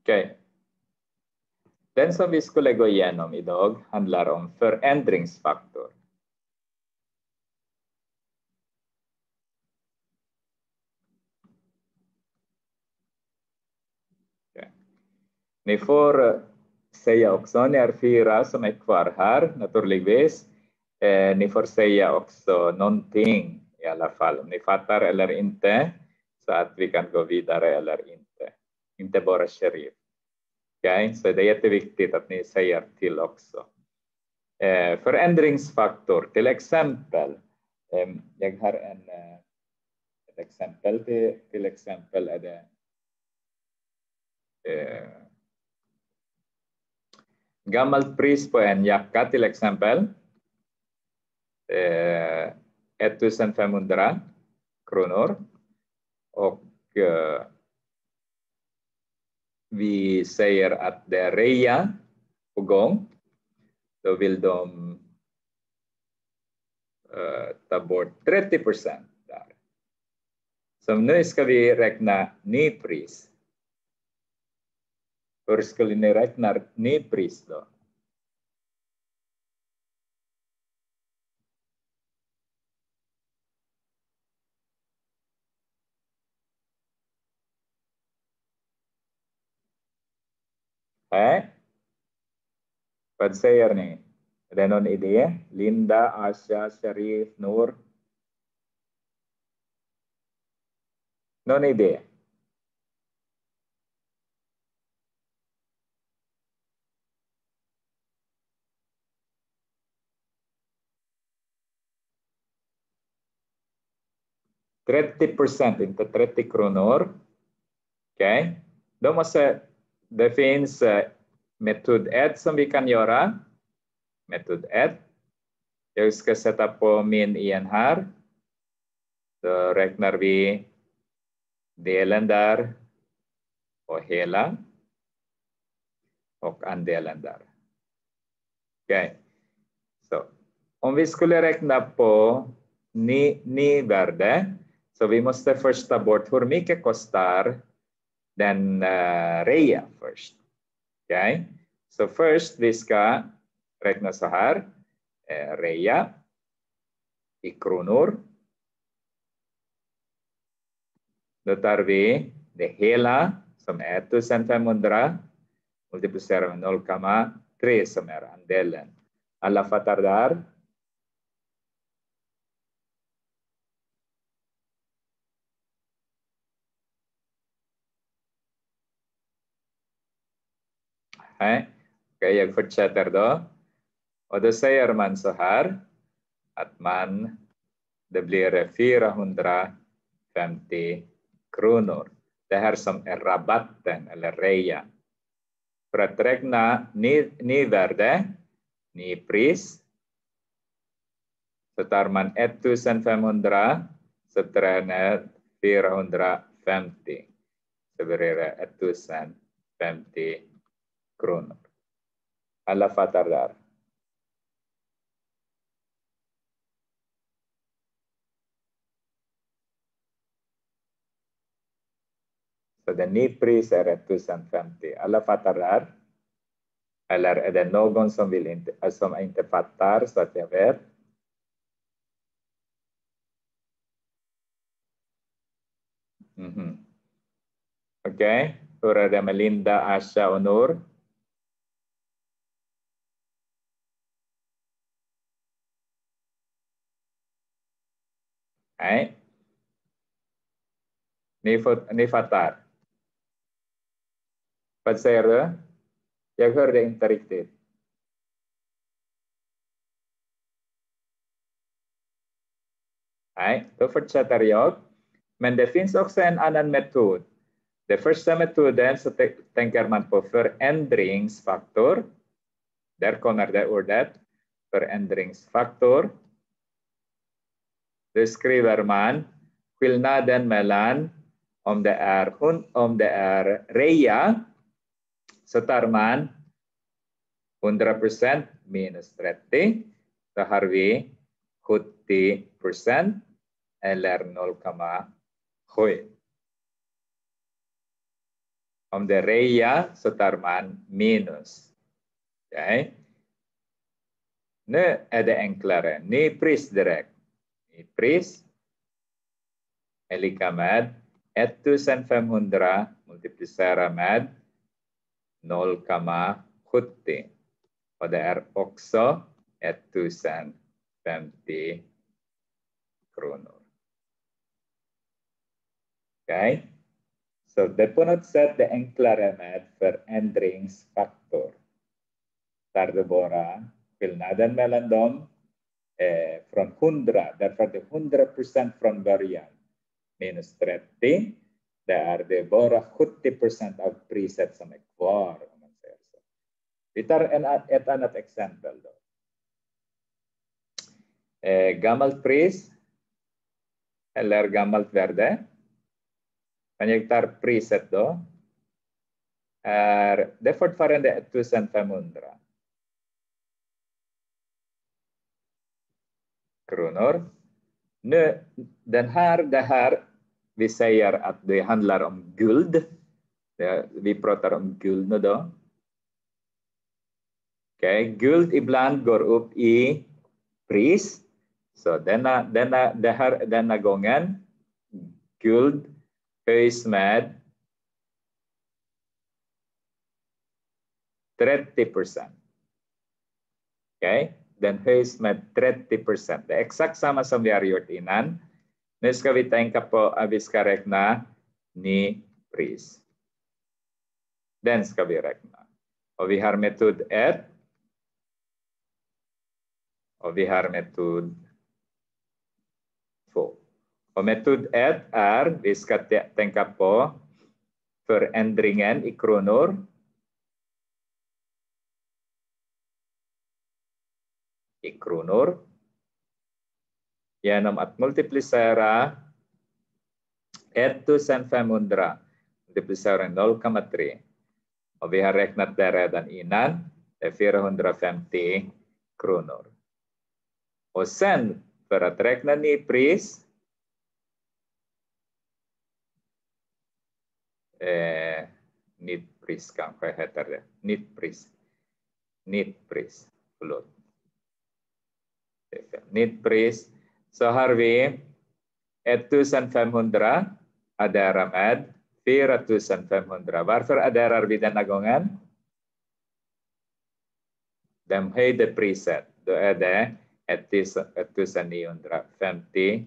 Okej. Okay. Den som vi skulle gå igenom idag handlar om förändringsfaktor. Okay. Ni får eh, säga också, ni är fyra som är kvar här naturligtvis. Eh, ni får säga också någonting i alla fall, om ni fattar eller inte, så att vi kan gå vidare eller inte. Inte bara sheriff. Okay? Så det är jätteviktigt att ni säger till också. Eh, förändringsfaktor, till exempel, eh, jag har en, eh, ett exempel, till, till exempel är det eh, gammalt pris på en jacka till exempel. Eh, 1500 kronor. Och eh, vi säger att det är rea på gång. Då vill de uh, ta bort 30 procent där. Så nu ska vi räkna nypris. Hur skulle ni räkna nypris då? Eh? Vad säger ni? Är det någon idé? Linda, Asha, Sharif, Noor? Någon idé? Trettio procent, inte 30 kronor. Okej, okay. då måste det finns eh, metod 1 som vi kan göra. Metod 1. Jag ska sätta på min igen här. Då räknar vi delen där och hela och andelen där. Okej. Okay. Så om vi skulle räkna på ny, ny värde så vi måste först ta bort hur mycket kostar den uh, rea först. Okay? Så först vi ska räkna så här. Uh, rea i kronor. Då tar vi det hela som är 1500 multiplicerar med 0,3 som är andelen. Alla fattar där? Okay, jag fortsätter då. Och då säger man så här att man, det blir 450 kronor. Det här som är rabatten eller rea. För att räkna ny, nyvärde, nypris, så tar man 1500 så tar man 450. Så blir det 1050 kronor. Alla fattar där. Så nya priset är 1050. Alla fattar där? Eller är det någon som, vill inte, eh, som inte fattar så att jag vet? Mm -hmm. Okej, okay. hur är det med Linda, Asha och Noor? Säger du? Jag hörde inte riktigt. Nej, då fortsätter jag. Men det finns också en annan metod. Den första metoden så tänker man på förändringsfaktor. Där kommer det ordet förändringsfaktor. Då skriver man skillnaden mellan om det är, om det är rea så tar man 100 procent minus 30. Då har vi 70 procent eller 0,7. Om det är rea så tar man minus. Okay. Nu är det enklare. Nypris direkt. Nypris är lika med 1500 multiplicera med 0,70. Och det är också 1050 kronor. Okej? Okay? Så det är på något sätt det enklare med förändringsfaktor. Där det bara skillnaden mellan dem eh, från 100, därför att det är 100 procent från början minus 30. Det är det bara 70 procent av priset som är kvar. Om man säger så. Vi tar en, ett annat exempel. Då. Eh, gammalt pris eller gammalt värde. Men jag tar priset då. Är, det är fortfarande 1500. kronor. Nu, den här, det här, vi säger att det handlar om guld. Vi pratar om guld nu då. Okay. Guld ibland går upp i pris. Så denna, denna, det här, denna gången, guld höjs med 30 procent. Okay? Den höjs med 30 procent. Det är exakt samma som vi har gjort innan. Nu ska vi tänka på att vi ska räkna ny pris. Den ska vi räkna. Och vi har metod 1. Och vi har metod 2. Och metod 1 är, vi ska tänka på förändringen i kronor. I kronor. Genom att multiplicera 1500 multiplicera 0,3. Och vi har räknat det redan innan. Det är 450 kronor. Och sen för att räkna ny pris eh, nytt pris kanske heter det. Nytt pris. Nytt pris. Förlåt. Nytt pris. Så har vi 1500 addera med 4500. Varför adderar vi denna gången? De höjde priset. Då är det 1950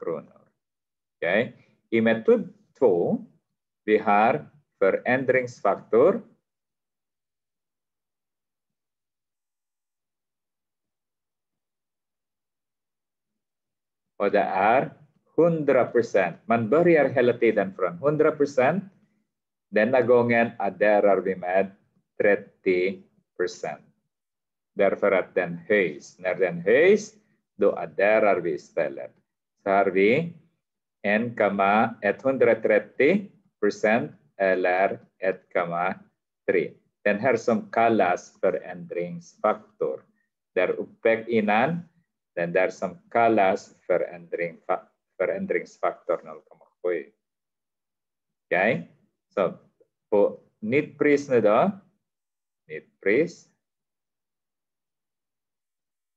kronor. Okay. I metod 2 vi har förändringsfaktor. Det är 100 procent. Man börjar hela tiden från 100 procent. Denna gången adderar vi med 30 procent. Därför att den höjs. När den höjs, då adderar vi istället. Har vi 1,130 procent eller 1,3. Den här som kallas förändringsfaktor. Där uppe innan, den där som kallas förändring, förändringsfaktor 0,7. Okej, okay? så på nytt pris nu då. Nytt pris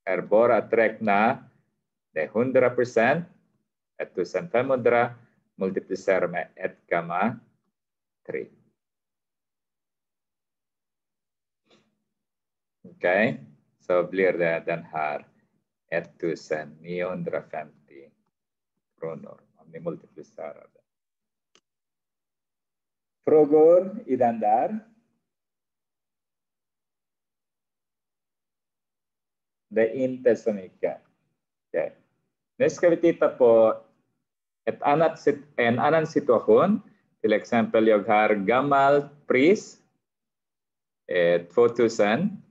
är bara att räkna det 100 procent, 1500 multiplicera med 1,3. Okej, okay. så blir det den här 1950 kronor om ni multiplicerar det. Frågor i den där? Det är inte så mycket. Okay. Nu ska vi titta på ett annat, en annan situation, till exempel jag har gammalt pris, eh, 2000.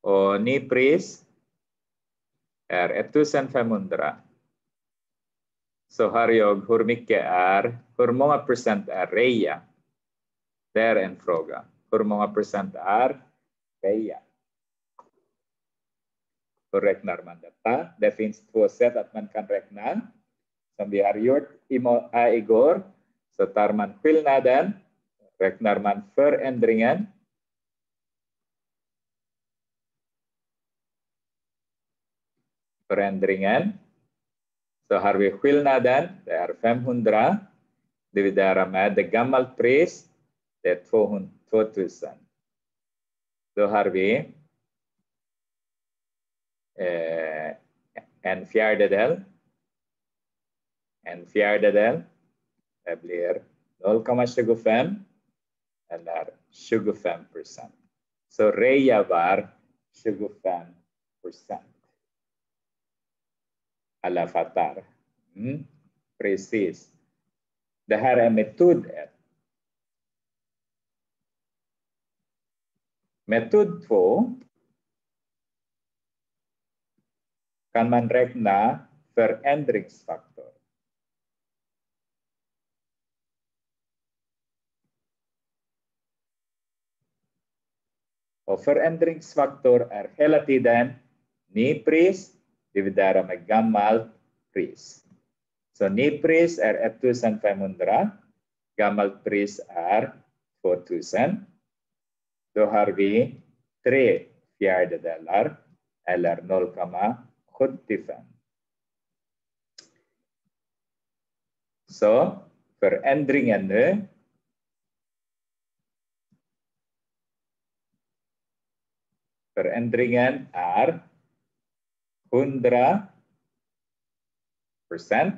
Och nypris är 1500. Så har jag hur mycket är, hur många procent är rea? Det är en fråga. Hur många procent är rea? Hur räknar man detta? Det finns två sätt att man kan räkna. Som vi har gjort äh, igår Så tar man skillnaden, räknar man förändringen. Förändringen. Så har vi skillnaden, det är 500 dividera med det gammalt pris, det är 2000. Då har vi eh, en fjärdedel. En fjärdedel. Det blir 0,25 eller 25 procent. Så rea var 25 procent. Alla fattar? Mm. Precis. Det här är metod 1. Metod 2 kan man räkna förändringsfaktor. Och förändringsfaktor är hela tiden nypris dividerat med gammalt pris. Så nypris är 1500, gammalt pris är 2000. Då har vi tre fjärdedelar eller 0,75. Så förändringen nu Förändringen är 100 procent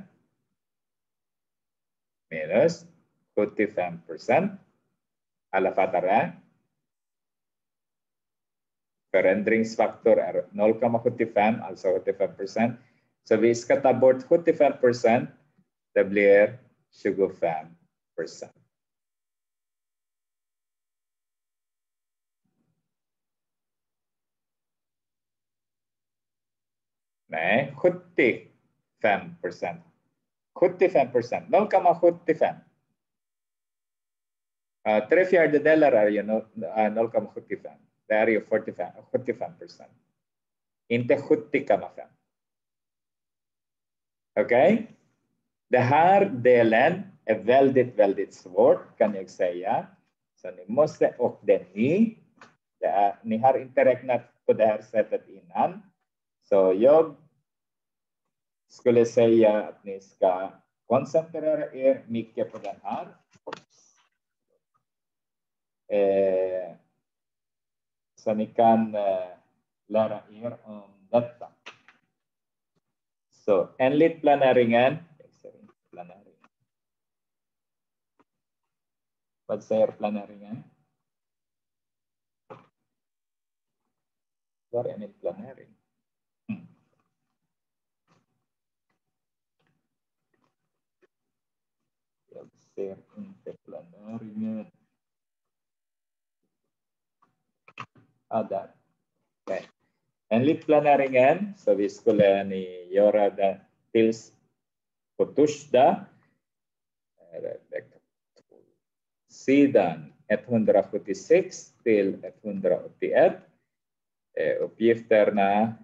minus 75 procent. Alla fattar det? Förändringsfaktor är 0,75, alltså 75 procent. Så vi ska ta bort 75 procent. Det blir 25 procent. Nej, 75 procent. 75 procent, 0,75. Uh, tre fjärdedelar är ju 0,75. Det är ju 45, 75 procent. Inte 70,5. Okej? Okay? Den här delen är väldigt, väldigt svårt kan jag säga. Så ni måste, och det är ni, det är, ni har inte räknat på det här sättet innan. Så jag skulle säga att ni ska koncentrera er mycket på den här. Eh, så ni kan eh, lära er om detta. Så enligt planeringen, planeringen. Vad säger planeringen? Var är min planering? Mm. Jag ser inte planeringen. Ja. Okay. Enligt planeringen så vi skulle ni göra det tills på torsdag. Sidan 176 till 181. Uppgifterna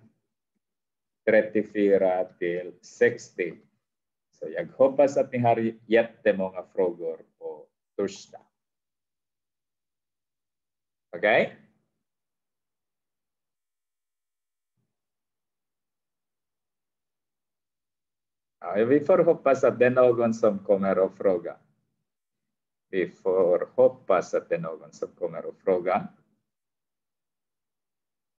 34 till 60. Så jag hoppas att ni har jättemånga frågor på torsdag. Okej? Okay? Ja, vi får hoppas att det är någon som kommer och frågar. Vi får hoppas att det är någon som kommer och frågar.